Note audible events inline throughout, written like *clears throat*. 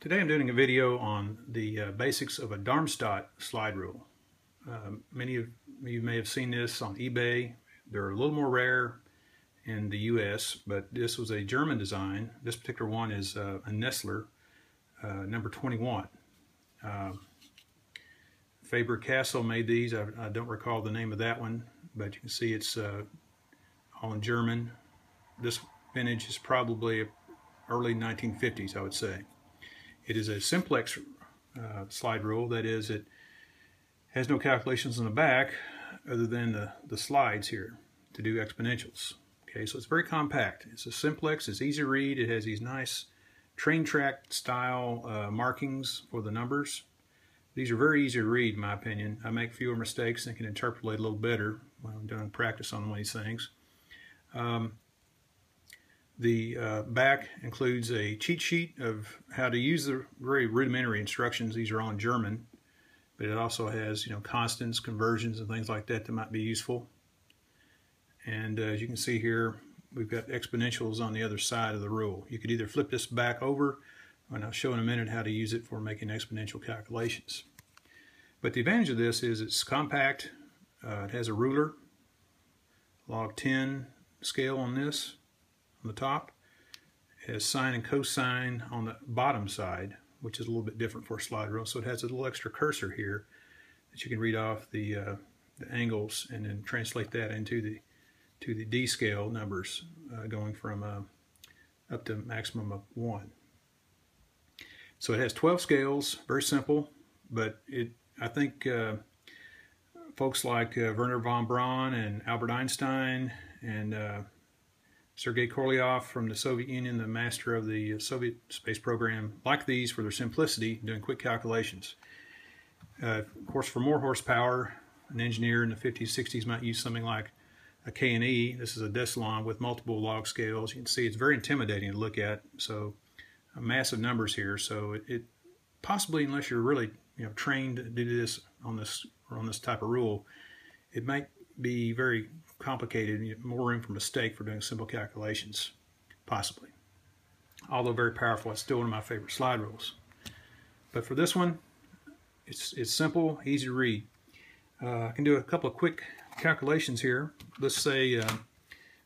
Today I'm doing a video on the uh, basics of a Darmstadt slide rule. Um, many of you may have seen this on eBay. They're a little more rare in the US, but this was a German design. This particular one is uh, a Nestler uh, number 21. Um, Faber-Castell made these. I, I, don't recall the name of that one, but you can see it's uh, all in German. This vintage is probably early 1950s, I would say. It is a simplex uh, slide rule, that is, it has no calculations on the back other than the, the slides here to do exponentials. Okay, so it's very compact. It's a simplex, it's easy to read, it has these nice train track style uh, markings for the numbers. These are very easy to read, in my opinion. I make fewer mistakes and can interpolate a little better when I'm doing practice on these things. Um, the uh, back includes a cheat sheet of how to use the very rudimentary instructions. These are all in German, but it also has you know constants, conversions, and things like that that might be useful. And uh, as you can see here, we've got exponentials on the other side of the rule. You could either flip this back over, and I'll show in a minute how to use it for making exponential calculations. But the advantage of this is it's compact. Uh, it has a ruler, log 10 scale on this on the top. Has sine and cosine on the bottom side, which is a little bit different for a slide rule. So it has a little extra cursor here that you can read off the, uh, the angles and then translate that into the to the D scale numbers uh, going from uh, up to maximum of 1. So it has 12 scales, very simple, but it I think uh, folks like uh, Wernher von Braun and Albert Einstein and uh, Sergei Korolev from the Soviet Union, the master of the Soviet space program, like these for their simplicity, doing quick calculations. Uh, of course, for more horsepower, an engineer in the 50s, 60s might use something like a K&E. This is a Decilon with multiple log scales. You can see it's very intimidating to look at. So uh, massive numbers here. So it, it, possibly, unless you're really you know trained to do this on this or on this type of rule, it might be very complicated, more room for mistake for doing simple calculations, possibly. Although very powerful, it's still one of my favorite slide rules. But for this one, it's, it's simple, easy to read. Uh, I can do a couple of quick calculations here. Let's say uh,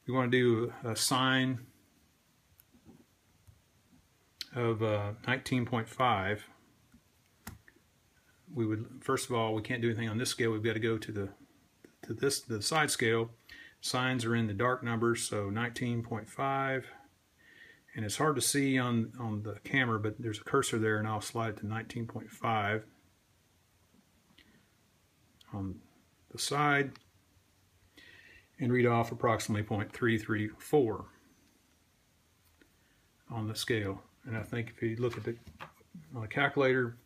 we want to do a sine of uh, 19.5. We would, first of all, we can't do anything on this scale. We've got to go to the to this the side scale Sines are in the dark numbers, so 19.5. And it's hard to see on, on the camera, but there's a cursor there, and I'll slide it to 19.5 on the side and read off approximately 0.334 on the scale. And I think if you look at the the calculator,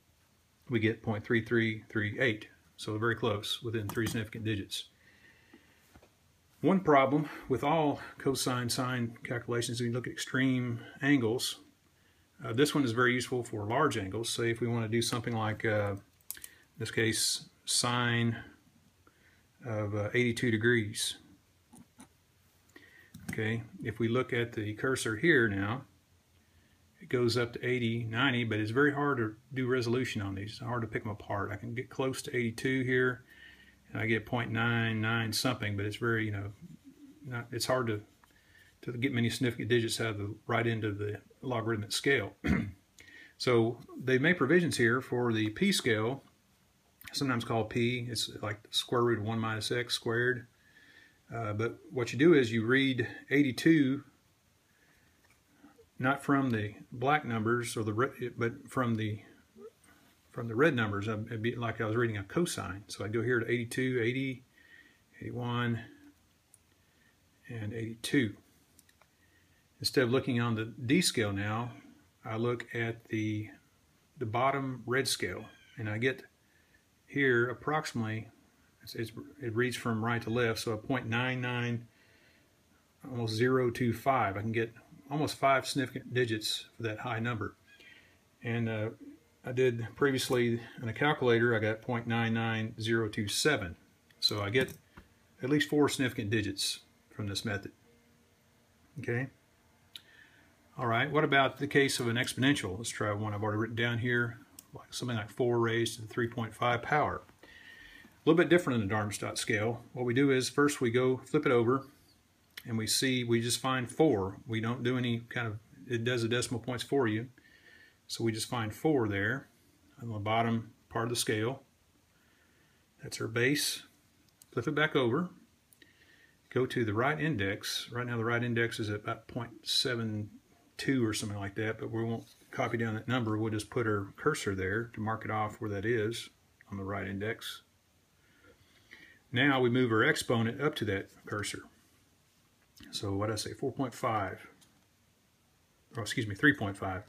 we get 0.3338. So very close, within three significant digits. One problem with all cosine sine calculations, when you look at extreme angles, uh, this one is very useful for large angles. Say if we want to do something like, uh, in this case, sine of uh, 82 degrees. Okay, if we look at the cursor here now, it goes up to 80, 90, but it's very hard to do resolution on these. It's hard to pick them apart. I can get close to 82 here, I get 0.99 something, but it's very, you know, not, it's hard to, to get many significant digits out of the right end of the logarithmic scale. *clears throat* so they made provisions here for the p scale, sometimes called p, it's like square root of 1 minus x squared. Uh, but what you do is you read 82 not from the black numbers or the but from the from the red numbers, it'd be like I was reading a cosine. So I'd go here to 82, 80, 81, and 82. Instead of looking on the D scale now, I look at the, the bottom red scale, and I get here approximately, it's, it's, it reads from right to left, so a 0.99, almost 025. I can get almost five significant digits for that high number. And uh, I did previously in a calculator, I got 0.99027. So I get at least four significant digits from this method. Okay. All right, what about the case of an exponential? Let's try one I've already written down here, like something like 4 raised to the 3.5 power. A little bit different than the Darmstadt scale. What we do is first we go flip it over and we see, we just find 4. We don't do any kind of, it does the decimal points for you. So we just find 4 there on the bottom part of the scale. That's our base. Flip it back over. Go to the right index. Right now the right index is at about 0.72 or something like that, but we won't copy down that number. We'll just put our cursor there to mark it off where that is on the right index. Now we move our exponent up to that cursor. So what I say, 4.5, or excuse me, 3.5.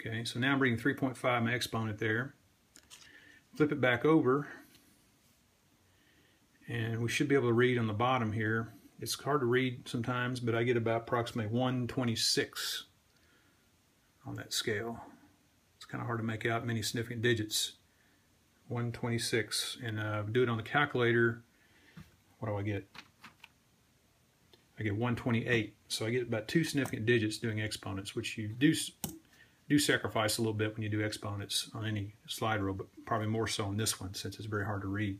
Okay, so now I'm bringing 3.5 my exponent there. Flip it back over, and we should be able to read on the bottom here. It's hard to read sometimes, but I get about approximately 126 on that scale. It's kind of hard to make out many significant digits. 126, and uh, do it on the calculator. What do I get? I get 128. So I get about two significant digits doing exponents, which you do do sacrifice a little bit when you do exponents on any slide rule, but probably more so on this one since it's very hard to read.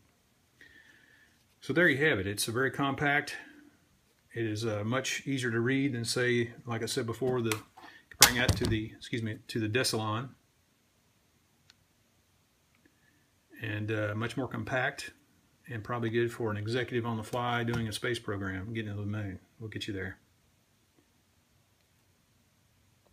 So there you have it. It's a very compact. It is uh, much easier to read than say, like I said before, the comparing that to the excuse me to the Decilon, and uh, much more compact, and probably good for an executive on the fly doing a space program, getting to the moon. We'll get you there.